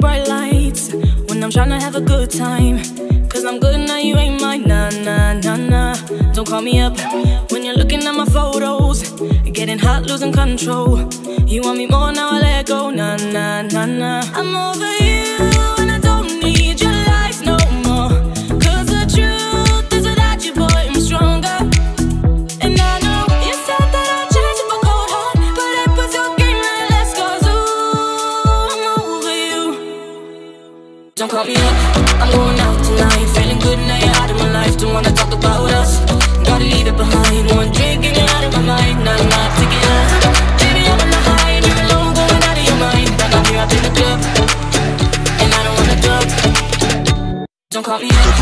bright lights when I'm trying to have a good time. Cause I'm good now, you ain't mine. Nah, nah, nah, nah. Don't call me up when you're looking at my photos. Getting hot, losing control. You want me more now, I let go. Nah, nah, nah, nah. I'm over you, Don't call me up, I'm going out tonight. Feeling good now you're out of my life. Don't wanna talk about us. Gotta leave it behind. One drink and you're out of my mind. Nah, nah, take it out. Baby, I'm on the high and you're alone, going out of your mind. But I'm here up in the club, and I don't wanna talk. Don't call me up.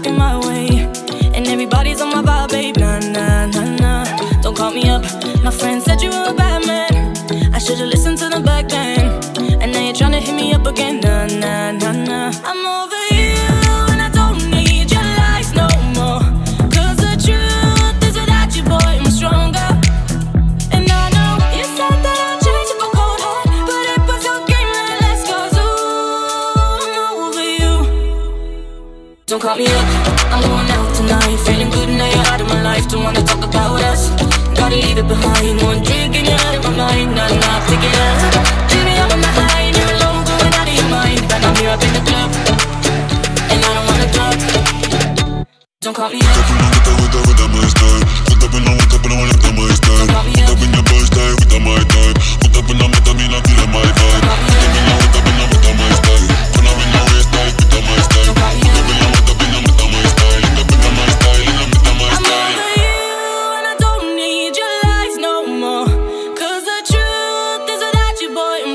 Looking my way. And everybody's on my vibe, babe. Nah, nah, nah, nah. Don't call me up. My friend said you were a bad man. I should've listened to them back then. Don't call me up, I'm going out tonight. Feeling good now you're out of my life. Don't wanna talk about us. Gotta leave it behind. One drink and you're out of my mind.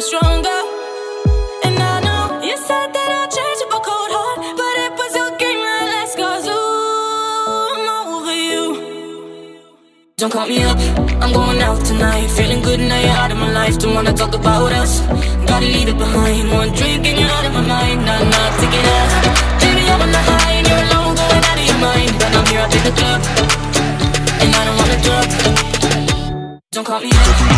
Stronger. And I know you said that I'd change up a cold heart, but it puts your game at less. Cause ooh, I'm over you. Don't call me up, I'm going out tonight. Feeling good now you're out of my life. Don't wanna talk about us. Gotta leave it behind. One drink and you're out of my mind. Nah, nah, take it out. Baby, I'm on the high and you're alone, going out of your mind. But I'm here up in the club, and I don't wanna talk. Don't call me up.